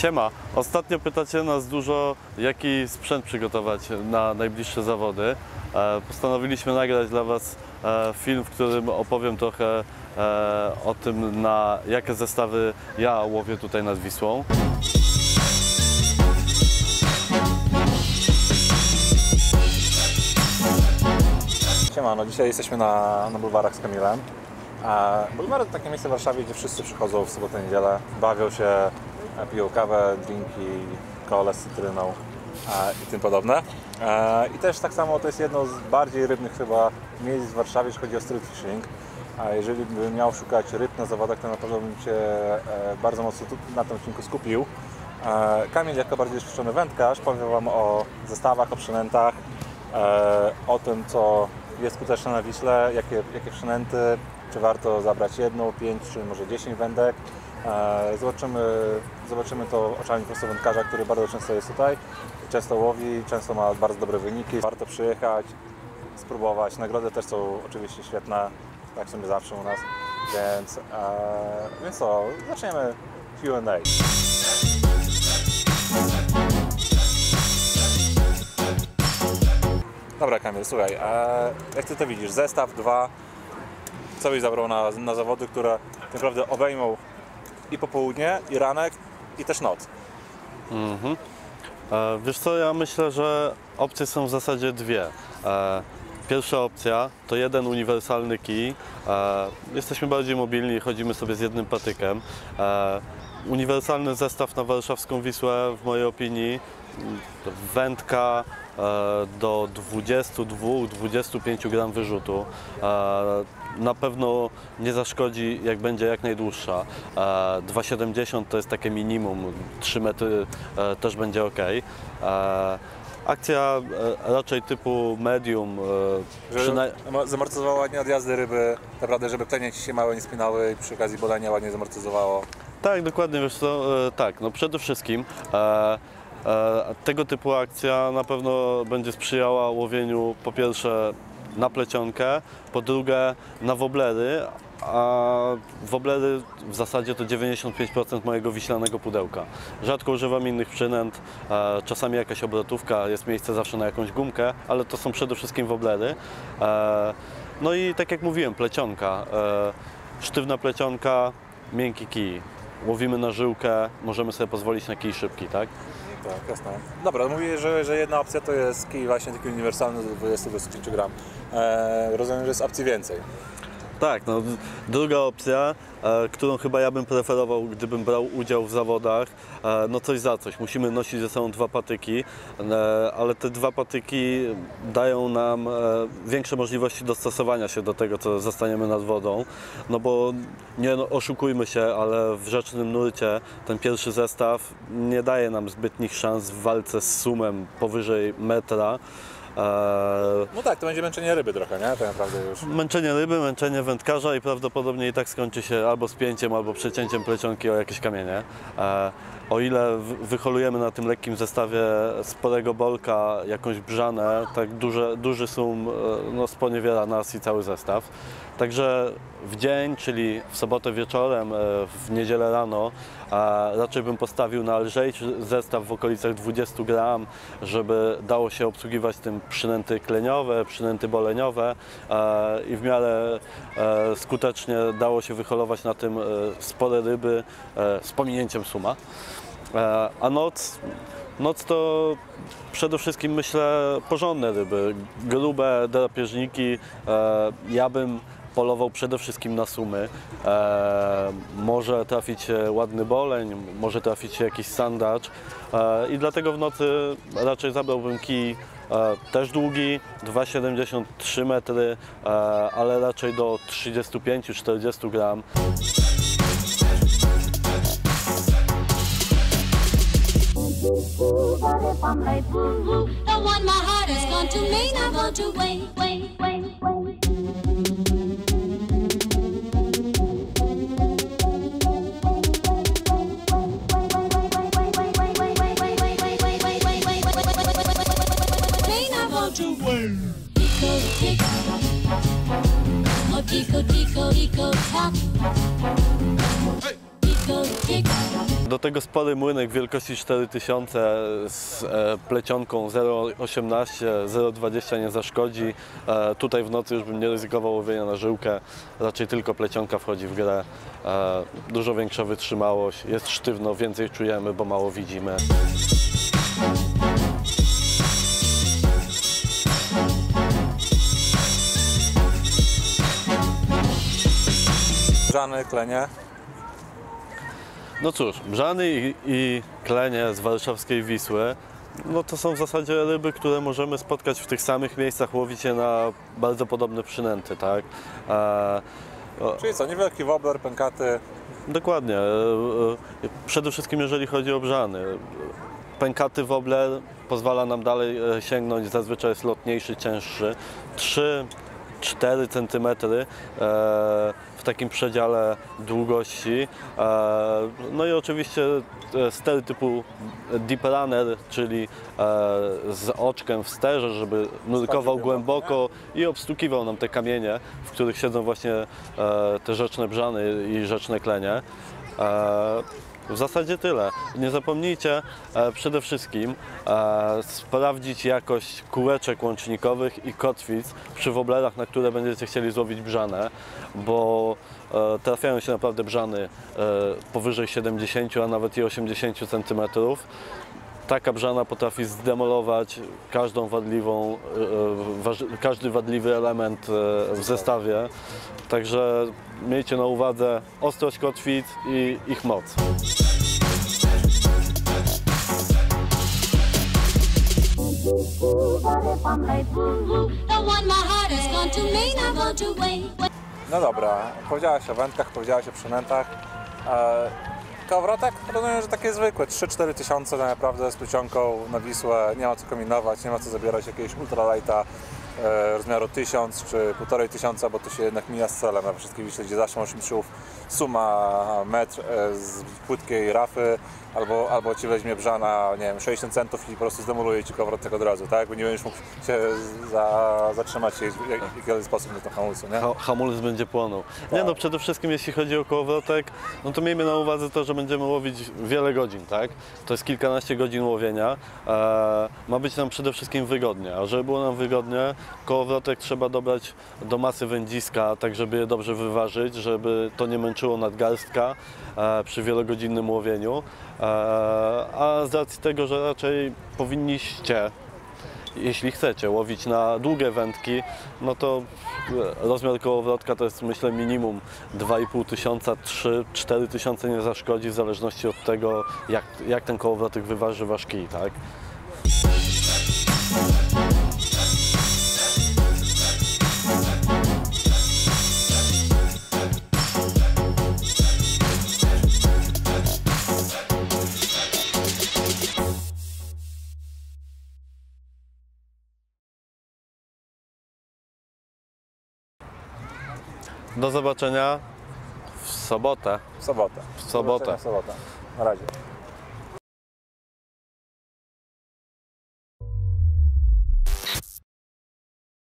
Siema, ostatnio pytacie nas dużo, jaki sprzęt przygotować na najbliższe zawody. E, Postanowiliśmy nagrać dla Was e, film, w którym opowiem trochę e, o tym, na jakie zestawy ja łowię tutaj nad Wisłą. Siema, no dzisiaj jesteśmy na, na bulwarach z Kamilem. Bulwary to takie miejsce w Warszawie, gdzie wszyscy przychodzą w sobotę, niedzielę, bawią się, piją kawę, drinki, kole z cytryną i tym podobne. E, I też tak samo to jest jedno z bardziej rybnych chyba miejsc w Warszawie, jeśli chodzi o street fishing. A jeżeli bym miał szukać ryb na zawodach, to na pewno bym się e, bardzo mocno na tym odcinku skupił. E, Kamil jako bardziej doświadczony wędkarz powie Wam o zestawach, o przynętach, o tym co jest skuteczne na Wiśle, jakie, jakie przynęty, czy warto zabrać jedną, pięć, czy może dziesięć wędek. E, Zobaczymy, zobaczymy to oczami wędkarza, który bardzo często jest tutaj, często łowi, często ma bardzo dobre wyniki. Warto przyjechać, spróbować. Nagrody też są oczywiście świetne, tak w sumie zawsze u nas. Więc, e, więc co, zaczniemy Q&A. Dobra Kamil, słuchaj, e, jak Ty to widzisz, zestaw, dwa, co byś zabrał na, na zawody, które tak naprawdę obejmą i popołudnie, i ranek, i też noc. E, Wiesz co, ja myślę, że opcje są w zasadzie dwie. E, Pierwsza opcja to jeden uniwersalny kij. E, Jesteśmy bardziej mobilni, chodzimy sobie z jednym patykiem. E, Uniwersalny zestaw na warszawską Wisłę w mojej opinii wędka do 22-25 gram wyrzutu. E, Na pewno nie zaszkodzi, jak będzie jak najdłuższa. E, 2,70 to jest takie minimum, 3 metry e, też będzie ok. E, Akcja e, raczej typu medium. e, przynaj- zamortyzowało ładnie odjazdy ryby, naprawdę, żeby plenie Ci się małe nie spinały i przy okazji bolenia ładnie zamortyzowało. Tak, dokładnie, wiesz co, e, tak, no przede wszystkim e, e, tego typu akcja na pewno będzie sprzyjała łowieniu po pierwsze na plecionkę, po drugie na woblery, a woblery w zasadzie to 95% mojego wiślanego pudełka. Rzadko używam innych przynęt, e, czasami jakaś obrotówka, jest miejsce zawsze na jakąś gumkę, ale to są przede wszystkim woblery. E, no i tak jak mówiłem, plecionka, e, sztywna plecionka, miękki kij. Łowimy na żyłkę, możemy sobie pozwolić na kij szybki, tak? Tak, jasne. Dobra, mówię, że, że jedna opcja to jest kij właśnie taki uniwersalny do 20-25 gram. E, rozumiem, że jest opcji więcej. Tak, no, druga opcja, e, którą chyba ja bym preferował, gdybym brał udział w zawodach, e, no coś za coś. Musimy nosić ze sobą dwa patyki, e, ale te dwa patyki dają nam e, większe możliwości dostosowania się do tego, co zostaniemy nad wodą. No bo nie no, oszukujmy się, ale w rzecznym nurcie ten pierwszy zestaw nie daje nam zbytnich szans w walce z sumem powyżej metra. E, No tak, to będzie męczenie ryby trochę, nie? Tak naprawdę już. Męczenie ryby, męczenie wędkarza i prawdopodobnie i tak skończy się albo spięciem, albo przecięciem plecionki o jakieś kamienie. O ile wyholujemy na tym lekkim zestawie sporego bolka, jakąś brzanę, tak duże, duży sum e, no, sponiewiera nas i cały zestaw. Także w dzień, czyli w sobotę wieczorem, e, w niedzielę rano, raczej bym postawił na lżejszy zestaw w okolicach 20 gram, żeby dało się obsługiwać tym przynęty kleniowe, przynęty boleniowe e, i w miarę skutecznie dało się wyholować na tym spore ryby z pominięciem suma. E, A noc, noc to przede wszystkim myślę porządne ryby, grube drapieżniki. E, Ja bym polował przede wszystkim na sumy. E, może trafić ładny boleń, może trafić jakiś sandacz i dlatego w nocy raczej zabrałbym kij też długi, 2,73 metry, ale raczej do 35-40 gram. What if I'm like boo boo? The one my heart has gone to me, not going to wait, wait, wait, wait. Tico oh tico tico tico tock. Tico tick. Do tego spory młynek wielkości 4000 z e, plecionką 0,18, 0,20 nie zaszkodzi. E, tutaj w nocy już bym nie ryzykował łowienia na żyłkę, raczej tylko plecionka wchodzi w grę. E, dużo większa wytrzymałość, jest sztywno, więcej czujemy, bo mało widzimy. Żany, klenie. No cóż, brzany i, i klenie z warszawskiej Wisły, no to są w zasadzie ryby, które możemy spotkać w tych samych miejscach, łowić je na bardzo podobne przynęty, tak? E, Czyli co, niewielki wobbler, pękaty. Dokładnie. E, e, Przede wszystkim jeżeli chodzi o brzany. Pękaty wobler pozwala nam dalej e, sięgnąć, zazwyczaj jest lotniejszy, cięższy. 3-4 cm e, w takim przedziale długości. E, No i oczywiście e, stery typu Deep Runner, czyli e, z oczkiem w sterze, żeby nurkował głęboko i obstukiwał nam te kamienie, w których siedzą właśnie te rzeczne brzany i rzeczne klenie. W zasadzie tyle. Nie zapomnijcie e, przede wszystkim e, sprawdzić jakość kółeczek łącznikowych i kotwic przy woblerach, na które będziecie chcieli złowić brzanę, bo e, trafiają się naprawdę brzany e, powyżej 70, a nawet i 80 cm. Taka brzana potrafi zdemolować każdą wadliwą, e, e, każdy wadliwy element e, w zestawie. Także miejcie na uwadze ostrość kotwic i ich moc. No dobra, powiedziałaś o wędkach, powiedziałaś o przynętach. Kołowrotek? Rozumiem, że takie zwykłe, 3-4 tysiące tak naprawdę z plecionką na Wisłę, nie ma co kombinować, nie ma co zabierać jakiegoś ultralighta e, rozmiaru 1000 czy 1500, tysiąca, bo to się jednak mija z celem na wszystkich Wiśle, gdzie zawsze masz suma metr e, z płytkiej rafy, albo, albo ci weźmie brzana, nie wiem, 60 centów i po prostu zdemoluje ci kołowrotek od razu, tak? Bo nie będziesz mógł się za, zatrzymać w jak- w jakiś sposób na tym hamulcu, nie? Będzie płonął. Nie no, przede wszystkim jeśli chodzi o kołowrotek, no to miejmy na uwadze to, że będziemy łowić wiele godzin, tak? To jest kilkanaście godzin łowienia. E, ma być nam przede wszystkim wygodnie, a żeby było nam wygodnie, kołowrotek trzeba dobrać do masy wędziska, tak żeby je dobrze wyważyć, żeby to nie męczyło nadgarstka e, przy wielogodzinnym łowieniu. E, a z racji tego, że raczej powinniście jeśli chcecie łowić na długie wędki, no to rozmiar kołowrotka to jest myślę minimum 2,5 tysiąca, 3-4 tysiące nie zaszkodzi w zależności od tego jak, jak ten kołowrotek wyważy wasz kij, tak? Do zobaczenia w sobotę. W sobotę. W sobotę. W sobotę. Na razie.